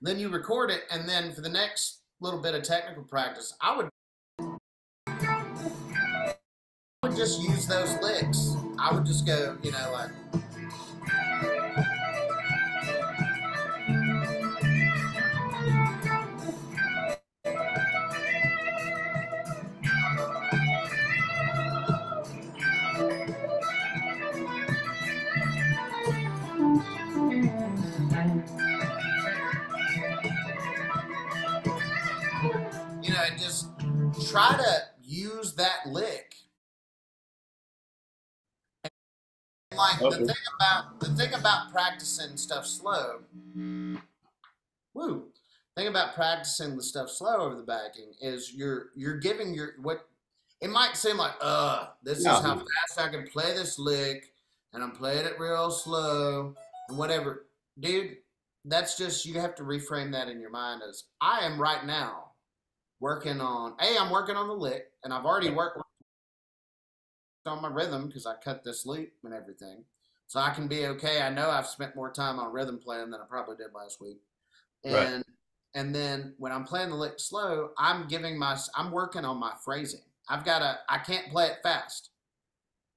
Then you record it, and then for the next little bit of technical practice, I would, I would just use those licks. I would just go, you know, like. You know, and just try to use that lick. And like Okay. the thing about the thing about practicing stuff slow. Woo. Thing about practicing the stuff slow over the backing is you're you're giving your what it might seem like, uh, this is how fast I can play this lick, and I'm playing it real slow, and whatever. Dude, that's just you have to reframe that in your mind as I am right now working on a I'm working on the lick and I've already worked on my rhythm because I cut this loop and everything. So I can be okay. I know I've spent more time on rhythm playing than I probably did last week. Right. And and then when I'm playing the lick slow, I'm giving my I'm working on my phrasing. I've got to I can't play it fast.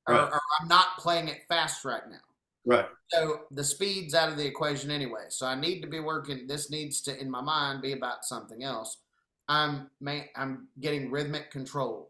Or, Right. or I'm not playing it fast right now. Right. So the speed's out of the equation anyway. So I need to be working. This needs to, in my mind, be about something else. I'm I'm getting rhythmic control.